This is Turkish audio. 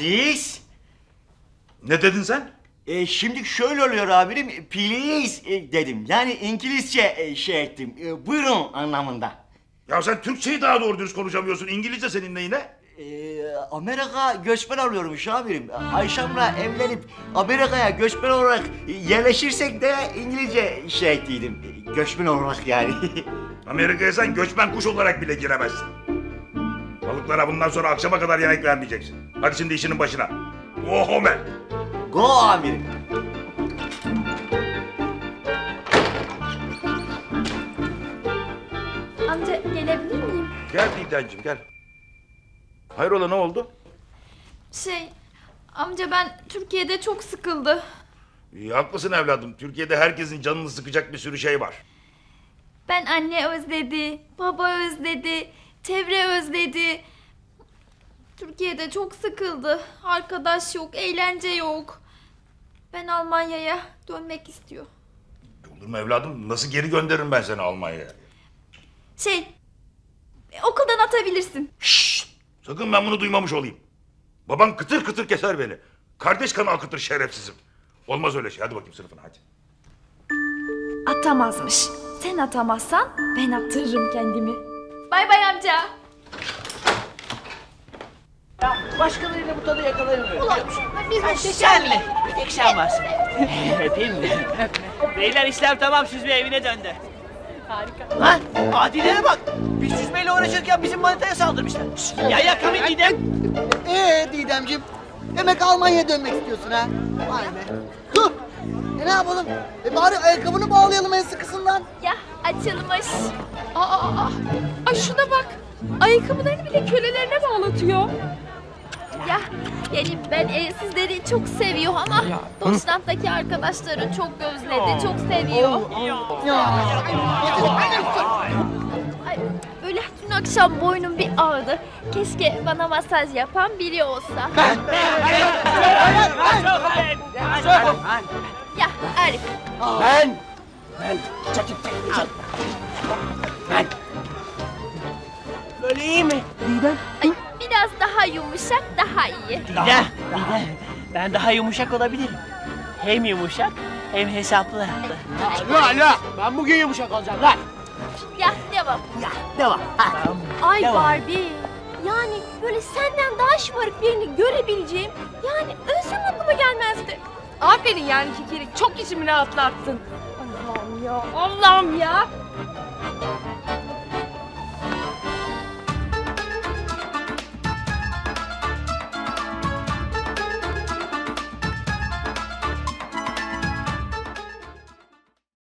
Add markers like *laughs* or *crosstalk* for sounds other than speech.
please. Ne dedin sen? E, şimdi şöyle oluyor amirim. Please e, dedim. Yani İngilizce e, şey ettim. E, buyurun anlamında. Ya sen Türkçeyi daha doğru dürüst konuşamıyorsun. İngilizce senin neyine? E, Amerika göçmen alıyormuş amirim. Ayşem'le evlenip Amerika'ya göçmen olarak yerleşirsek de İngilizce şey ettiydim. Göçmen olarak yani. *laughs* Amerika'ya sen göçmen kuş olarak bile giremezsin. Balıklara bundan sonra akşama kadar yemek vermeyeceksin. Hadi şimdi işinin başına. Go home. Go amirim. Amca gelebilir miyim? Gel Didemciğim gel. Hayrola ne oldu? Şey, amca ben Türkiye'de çok sıkıldı. İyi, haklısın evladım. Türkiye'de herkesin canını sıkacak bir sürü şey var. Ben anne özledi, baba özledi, çevre özledi. Türkiye'de çok sıkıldı. Arkadaş yok, eğlence yok. Ben Almanya'ya dönmek istiyor. Olur mu evladım? Nasıl geri gönderirim ben seni Almanya'ya? Şey, e, okuldan atabilirsin. Şşt! Sakın ben bunu duymamış olayım. Baban kıtır kıtır keser beni. Kardeş kanı akıtır şerefsizim. Olmaz öyle şey. Hadi bakayım sınıfına hadi. Atamazmış. Sen atamazsan ben attırırım kendimi. Bay bay amca. Başkalarıyla bu tadı yakalayamıyorum biliyor musun? Biz Ha, senle. Bir tek sen varsın. Öpeyim *laughs* mi? Beyler işlem tamam süzme evine döndü. Harika. Lan adilere bak. Biz süzmeyle uğraşırken bizim manitaya saldırmışlar. Şşt, Ya yakamayın Didem. Ee Didemciğim, demek Almanya'ya dönmek istiyorsun ha? Vay be. Huh! E ne yapalım? E bari ayakkabını bağlayalım en sıkısından. Ya açılmış. Aa, aa, aa. Ay şuna bak. Ayakkabılarını bile kölelerine bağlatıyor. Ya yani ben e, sizleri çok seviyor ama Deutschland'daki arkadaşları çok özledi, çok seviyor. Ay, böyle dün akşam boynum bir ağrıdı. Keşke bana masaj yapan biri olsa. Ya Arif, Ben. Böyle iyi mi? ay, yumuşak daha iyi. Didem. Didem. Ben daha yumuşak olabilirim. Hem yumuşak hem hesaplı. La la, ben bugün yumuşak olacağım lan. Ya devam. Devam. Ay Devam. Barbie. Yani böyle senden daha şımarık birini görebileceğim yani ölsem aklıma gelmezdi. Aferin yani Kikiri. Çok içimi rahatlattın. Allah'ım ya. Allah'ım ya.